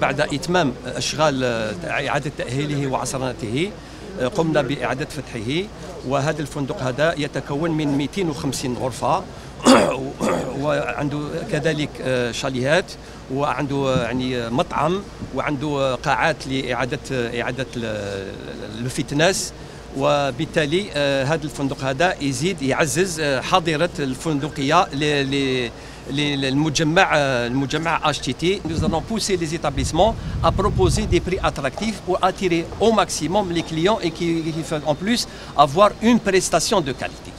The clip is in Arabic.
بعد إتمام أشغال إعادة تأهيله وعصرنته قمنا بإعادة فتحه. وهذا الفندق هذا يتكون من 250 غرفة. وعنده كذلك شاليهات وعنده يعني مطعم وعنده قاعات لإعادة إعادة الفتنس وبالتالي هذا الفندق هذا يزيد يعزز حاضرة الفندقية le euh, HTT, nous allons pousser les établissements à proposer des prix attractifs pour attirer au maximum les clients et qui, en plus avoir une prestation de qualité.